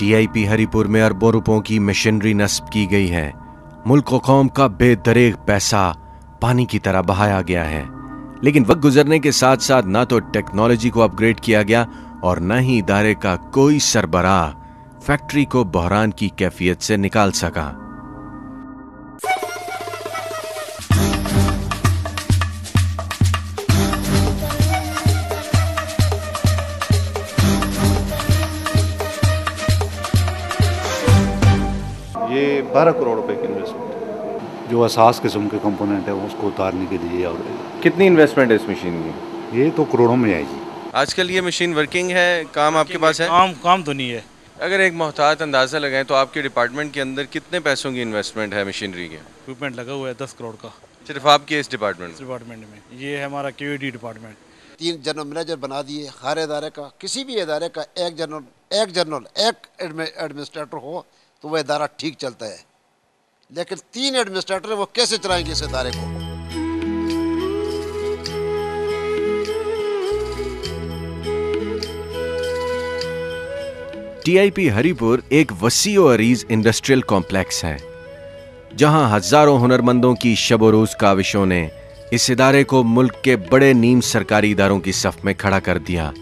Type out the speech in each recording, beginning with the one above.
TIP Haripur में अरबों रुपयों की मशीनरी नस्ब की गई है। मुल्क कौम का बेदरेग पैसा पानी की तरह बहाया गया है। लेकिन वक्त गुजरने के साथ साथ ना तो टेक्नोलॉजी को अपग्रेड किया गया और न ही इदारे का कोई सरबराह फैक्ट्री को बहरान की कैफियत से निकाल सका। ये बारह करोड़ रुपए की इन्वेस्टमेंट जो असास किस्म के कंपोनेंट है उसको उतारने के लिए और कितनी इन्वेस्टमेंट है इस मशीन की? ये तो करोड़ों में आएगी आजकल ये मशीन वर्किंग है काम आपके पास है? काम काम तो नहीं है। अगर एक मोहतात अंदाज़ा लगाएँ तो आपके डिपार्टमेंट के अंदर कितने पैसों की इन्वेस्टमेंट है मशीनरी के? इक्विपमेंट लगा हुआ है दस करोड़ का। सिर्फ़ आपके इस डिपार्टमेंट इस डिपार्टमेंट में। ये है हमारा क्यू डिपार्टमेंट तीन जनरल मैनेजर बना दिए हर इदारे का किसी भी इदारे का एक जनरल एक जनरल एक एडमिनिस्ट्रेटर हो तो वह इदारा ठीक चलता है। लेकिन तीन एडमिनिस्ट्रेटर वो कैसे चलाएँगे इस इदारे को? टीआईपी हरिपुर एक वसी अरीज इंडस्ट्रियल कॉम्प्लेक्स है, जहाँ हज़ारों हुनरमंदों की शब रोज काविशों ने इस इदारे को मुल्क के बड़े नीम सरकारी इदारों की सफ में खड़ा कर दिया।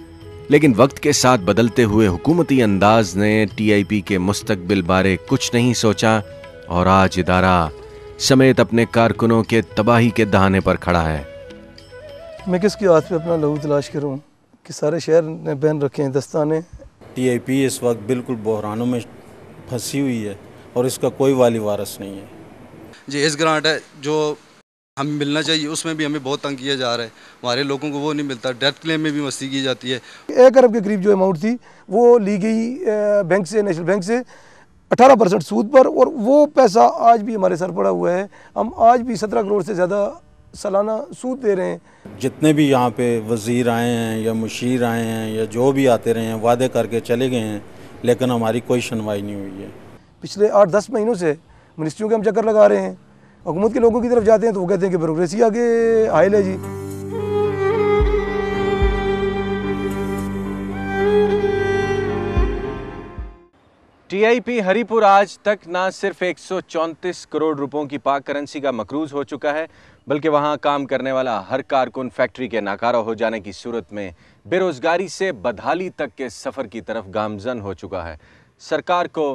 लेकिन वक्त के साथ बदलते हुए हुकूमती अंदाज ने टीआईपी के मुस्तकबिल बारे कुछ नहीं सोचा और आज इदारा समेत अपने कारकुनों के तबाही के दहाने पर खड़ा है। मैं किसकी हाथ पे अपना लहू तलाश करूँ? कि सारे शहर ने पहन रखे हैं दस्ताने? टीआईपी इस वक्त बिल्कुल बहरानों में फंसी हुई है और इसका कोई वाली वारस नहीं है। जी एस ग्रांट है जो हमें मिलना चाहिए उसमें भी हमें बहुत तंग किया जा रहा है। हमारे लोगों को वो नहीं मिलता डेथ क्लेम में भी मस्ती की जाती है। एक अरब के करीब जो अमाउंट थी वो ली गई बैंक से नेशनल बैंक से 18 परसेंट सूद पर और वो पैसा आज भी हमारे सर पड़ा हुआ है। हम आज भी 17 करोड़ से ज़्यादा सालाना सूद दे रहे हैं। जितने भी यहाँ पे वज़ीर आए हैं या मुशीर आए हैं या जो भी आते रहे हैं वादे करके चले गए हैं लेकिन हमारी कोई सुनवाई नहीं हुई है। पिछले आठ दस महीनों से मिनिस्ट्रियों के हम चक्कर लगा रहे हैं। हुकूमत के लोगों की तरफ़ जाते हैं तो वो कहते हैं कि ब्यूरोक्रेसी आगे हाइल है जी। टीआईपी हरिपुर आज तक ना सिर्फ़ 134 करोड़ रुपयों की पाक करेंसी का मकरूज हो चुका है, बल्कि वहाँ काम करने वाला हर कारकुन फैक्ट्री के नाकारा हो जाने की सूरत में बेरोजगारी से बदहाली तक के सफ़र की तरफ़ गामजन हो चुका है। सरकार को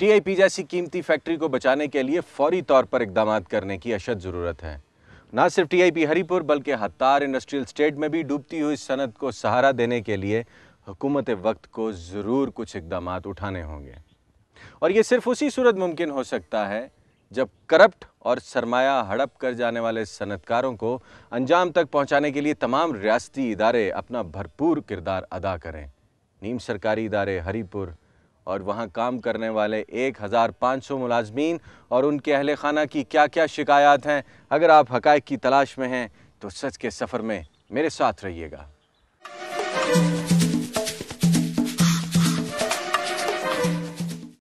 टीआईपी जैसी कीमती फैक्ट्री को बचाने के लिए फौरी तौर पर इकदाम करने की अशद ज़रूरत है। ना सिर्फ़ टीआईपी हरिपुर, बल्कि हत्तार इंडस्ट्रियल स्टेट में भी डूबती हुई सनत को सहारा देने के लिए हुकूमत वक्त को ज़रूर कुछ इकदाम उठाने होंगे। और ये सिर्फ़ उसी सूरत मुमकिन हो सकता है, जब करप्ट और सरमाया हड़प कर जाने वाले सनतकारों को अंजाम तक पहुँचाने के लिए तमाम रियासती इदारे अपना भरपूर किरदार अदा करें। नीम सरकारी इदारे हरीपुर और वहाँ काम करने वाले एक हज़ार पाँच सौ मुलाजमीन और उनके अहल खाना की क्या क्या शिकायत हैं? अगर आप हक़ की तलाश में हैं तो सच के सफ़र में मेरे साथ रहिएगा।